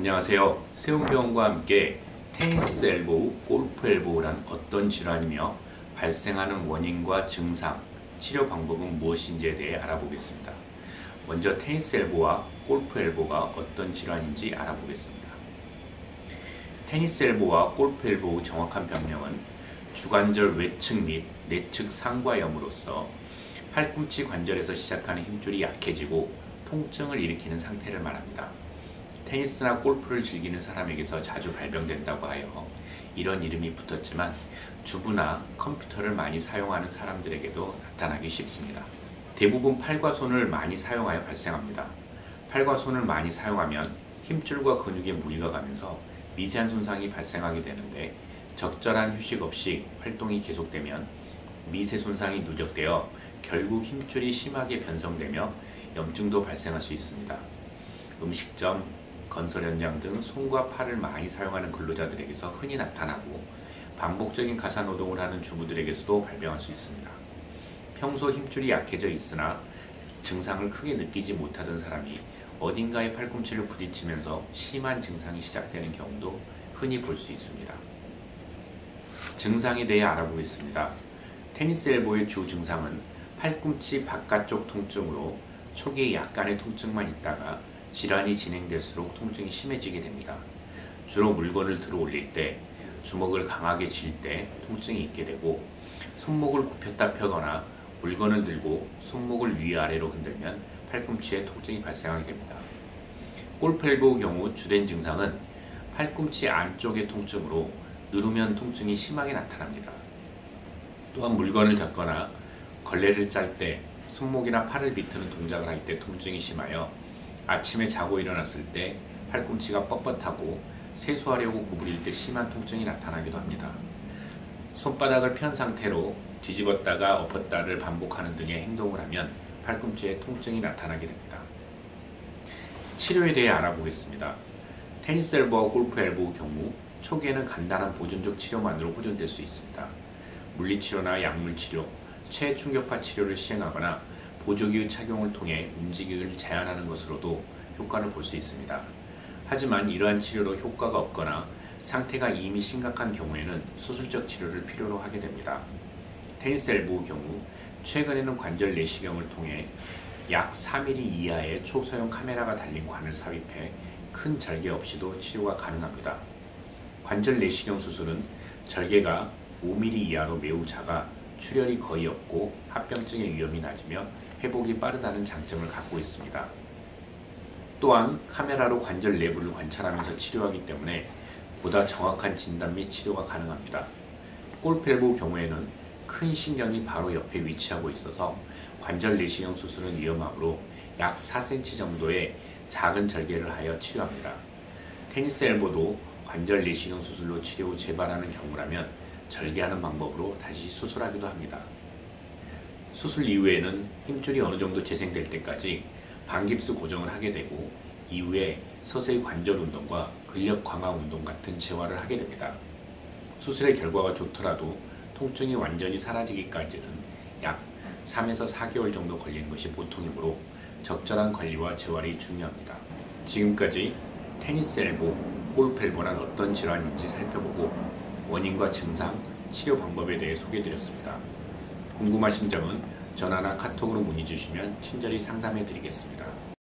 안녕하세요. 세운병원과 함께 테니스 엘보우, 골프 엘보우란 어떤 질환이며 발생하는 원인과 증상, 치료 방법은 무엇인지에 대해 알아보겠습니다. 먼저 테니스 엘보와 골프 엘보가 어떤 질환인지 알아보겠습니다. 테니스 엘보와 골프 엘보우 정확한 병명은 주관절 외측 및 내측 상과염으로서 팔꿈치 관절에서 시작하는 힘줄이 약해지고 통증을 일으키는 상태를 말합니다. 테니스나 골프를 즐기는 사람에게서 자주 발병된다고 하여 이런 이름이 붙었지만 주부나 컴퓨터를 많이 사용하는 사람들에게도 나타나기 쉽습니다. 대부분 팔과 손을 많이 사용하여 발생합니다. 팔과 손을 많이 사용하면 힘줄과 근육에 무리가 가면서 미세한 손상이 발생하게 되는데 적절한 휴식 없이 활동이 계속되면 미세 손상이 누적되어 결국 힘줄이 심하게 변성되며 염증도 발생할 수 있습니다. 음식점, 건설 현장 등 손과 팔을 많이 사용하는 근로자들에게서 흔히 나타나고 반복적인 가사 노동을 하는 주부들에게서도 발병할 수 있습니다. 평소 힘줄이 약해져 있으나 증상을 크게 느끼지 못하던 사람이 어딘가에 팔꿈치를 부딪히면서 심한 증상이 시작되는 경우도 흔히 볼 수 있습니다. 증상에 대해 알아보겠습니다. 테니스 엘보의 주 증상은 팔꿈치 바깥쪽 통증으로 초기에 약간의 통증만 있다가 질환이 진행될수록 통증이 심해지게 됩니다. 주로 물건을 들어 올릴 때, 주먹을 강하게 쥘때 통증이 있게 되고 손목을 굽혔다 펴거나 물건을 들고 손목을 위아래로 흔들면 팔꿈치에 통증이 발생하게 됩니다. 엘보우 경우 주된 증상은 팔꿈치 안쪽의 통증으로 누르면 통증이 심하게 나타납니다. 또한 물건을 잡거나 걸레를 짤 때 손목이나 팔을 비트는 동작을 할 때 통증이 심하여 아침에 자고 일어났을 때 팔꿈치가 뻣뻣하고 세수하려고 구부릴 때 심한 통증이 나타나기도 합니다. 손바닥을 편 상태로 뒤집었다가 엎었다를 반복하는 등의 행동을 하면 팔꿈치에 통증이 나타나게 됩니다. 치료에 대해 알아보겠습니다. 테니스 엘보와 골프 엘보의 경우 초기에는 간단한 보존적 치료만으로 호전될 수 있습니다. 물리치료나 약물치료, 체충격파 치료를 시행하거나 보조기의 착용을 통해 움직임을 제한하는 것으로도 효과를 볼 수 있습니다. 하지만 이러한 치료로 효과가 없거나 상태가 이미 심각한 경우에는 수술적 치료를 필요로 하게 됩니다. 테니스 엘보의 경우 최근에는 관절 내시경을 통해 약 4mm 이하의 초소형 카메라가 달린 관을 삽입해 큰 절개 없이도 치료가 가능합니다. 관절 내시경 수술은 절개가 5mm 이하로 매우 작아 출혈이 거의 없고 합병증의 위험이 낮으며 회복이 빠르다는 장점을 갖고 있습니다. 또한 카메라로 관절 내부를 관찰하면서 치료하기 때문에 보다 정확한 진단 및 치료가 가능합니다. 골펠보 경우에는 큰 신경이 바로 옆에 위치하고 있어서 관절 내시경 수술은 위험하므로 약 4cm 정도의 작은 절개를 하여 치료합니다. 테니스 엘보도 관절 내시경 수술로 치료 후 재발하는 경우라면 절개하는 방법으로 다시 수술하기도 합니다. 수술 이후에는 힘줄이 어느 정도 재생될 때까지 반깁스 고정을 하게 되고 이후에 서서히 관절 운동과 근력 강화 운동 같은 재활을 하게 됩니다. 수술의 결과가 좋더라도 통증이 완전히 사라지기까지는 약 3에서 4개월 정도 걸리는 것이 보통이므로 적절한 관리와 재활이 중요합니다. 지금까지 테니스 엘보, 골프 엘보란 어떤 질환인지 살펴보고 원인과 증상, 치료 방법에 대해 소개드렸습니다. 궁금하신 점은 전화나 카톡으로 문의 주시면 친절히 상담해 드리겠습니다.